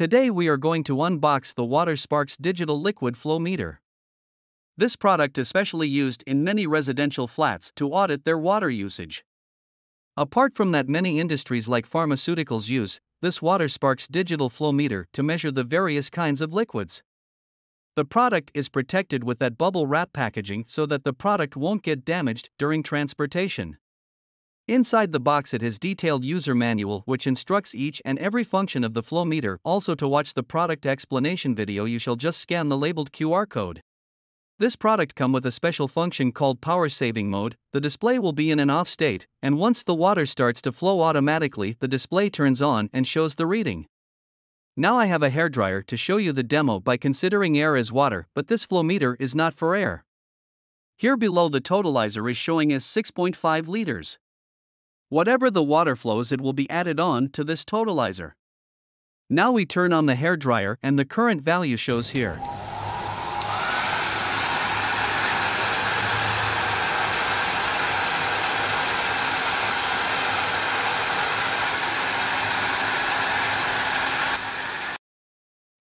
Today we are going to unbox the WaterSparks digital liquid flow meter. This product is specially used in many residential flats to audit their water usage. Apart from that many industries like pharmaceuticals use this WaterSparks digital flow meter to measure the various kinds of liquids. The product is protected with that bubble wrap packaging so that the product won't get damaged during transportation. Inside the box it has detailed user manual which instructs each and every function of the flow meter. Also to watch the product explanation video you shall just scan the labeled QR code. This product come with a special function called power saving mode. The display will be in an off state and once the water starts to flow automatically the display turns on and shows the reading. Now I have a hairdryer to show you the demo by considering air as water but this flow meter is not for air. Here below the totalizer is showing as 6.5 liters. Whatever the water flows, it will be added on to this totalizer. Now we turn on the hair dryer and the current value shows here.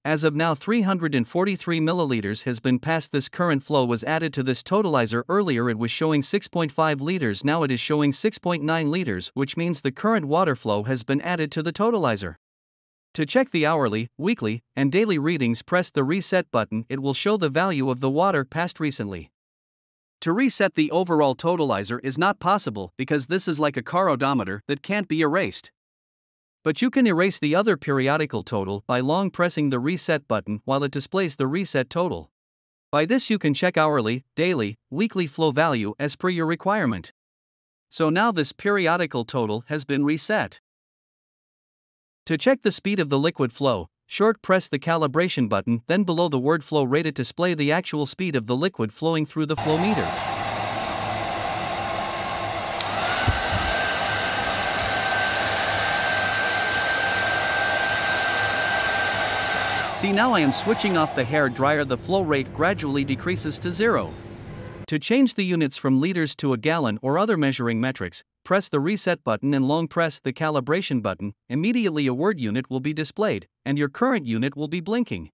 As of now 343 milliliters has been passed this current flow was added to this totalizer earlier it was showing 6.5 liters now it is showing 6.9 liters which means the current water flow has been added to the totalizer. To check the hourly, weekly, and daily readings press the reset button it will show the value of the water passed recently. To reset the overall totalizer is not possible because this is like a car odometer that can't be erased. But you can erase the other periodical total by long pressing the reset button while it displays the reset total. By this you can check hourly, daily, weekly flow value as per your requirement. So now this periodical total has been reset. To check the speed of the liquid flow, short press the calibration button then below the word flow rate it display the actual speed of the liquid flowing through the flow meter. See now I am switching off the hair dryer the flow rate gradually decreases to zero. To change the units from liters to a gallon or other measuring metrics, press the reset button and long press the calibration button, immediately a word unit will be displayed, and your current unit will be blinking.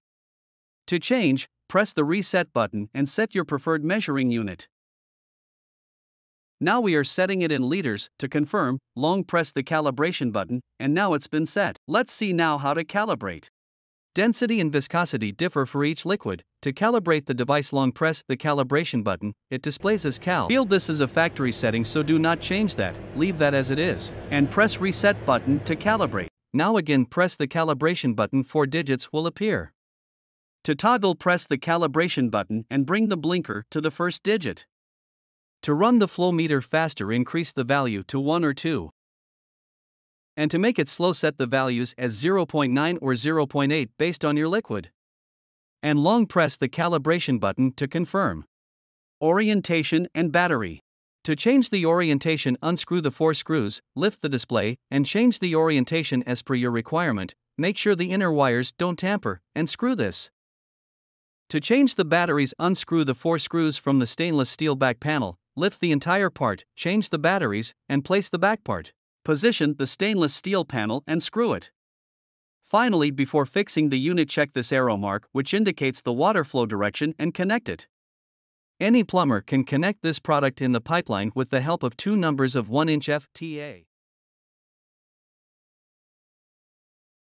To change, press the reset button and set your preferred measuring unit. Now we are setting it in liters, to confirm, long press the calibration button, and now it's been set. Let's see now how to calibrate. Density and viscosity differ for each liquid. To calibrate the device long press the calibration button, it displays as cal. Feel this is a factory setting so do not change that, leave that as it is. And press reset button to calibrate. Now again press the calibration button 4 digits will appear. To toggle press the calibration button and bring the blinker to the first digit. To run the flow meter faster increase the value to 1 or 2 and to make it slow set the values as 0.9 or 0.8 based on your liquid. And long press the calibration button to confirm. Orientation and battery. To change the orientation unscrew the four screws, lift the display, and change the orientation as per your requirement, make sure the inner wires don't tamper, and screw this. To change the batteries unscrew the four screws from the stainless steel back panel, lift the entire part, change the batteries, and place the back part. Position the stainless steel panel and screw it. Finally, before fixing the unit, check this arrow mark, which indicates the water flow direction, and connect it. Any plumber can connect this product in the pipeline with the help of two numbers of 1 inch FTA.